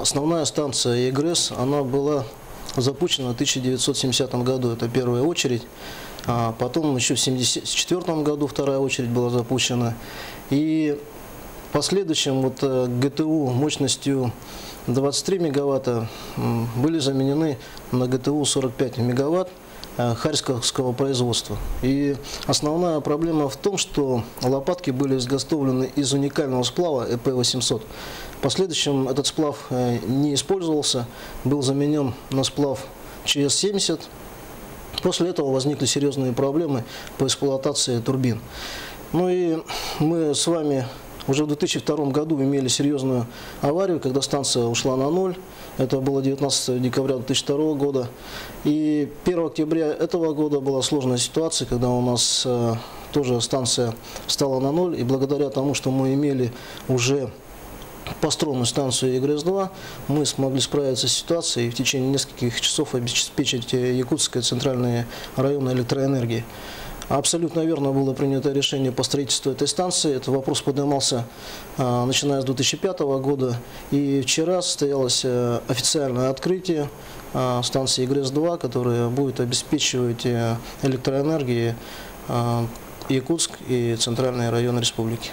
основная станция ЕГРЭС, она была запущена в 1970 году, это первая очередь. А потом еще в 1974 году вторая очередь была запущена. И в последующем вот э, ГТУ мощностью 23 мегаватта были заменены на ГТУ 45 мегаватт харьковского производства. И основная проблема в том, что лопатки были изготовлены из уникального сплава ЭП-800. В последующем этот сплав э, не использовался, был заменен на сплав ЧС-70. После этого возникли серьезные проблемы по эксплуатации турбин. Ну и мы с вами уже в 2002 году имели серьезную аварию, когда станция ушла на ноль. Это было 19 декабря 2002 года. И 1 октября этого года была сложная ситуация, когда у нас э, тоже станция встала на ноль. И благодаря тому, что мы имели уже построенную станцию ЯГРЭС-2, мы смогли справиться с ситуацией и в течение нескольких часов обеспечить э, Якутское центральное район электроэнергии. Абсолютно верно было принято решение по строительству этой станции. Этот вопрос поднимался а, начиная с 2005 года. И вчера состоялось а, официальное открытие а, станции ЯГРЭС-2, которая будет обеспечивать а, электроэнергией а, Якутск и центральные районы республики.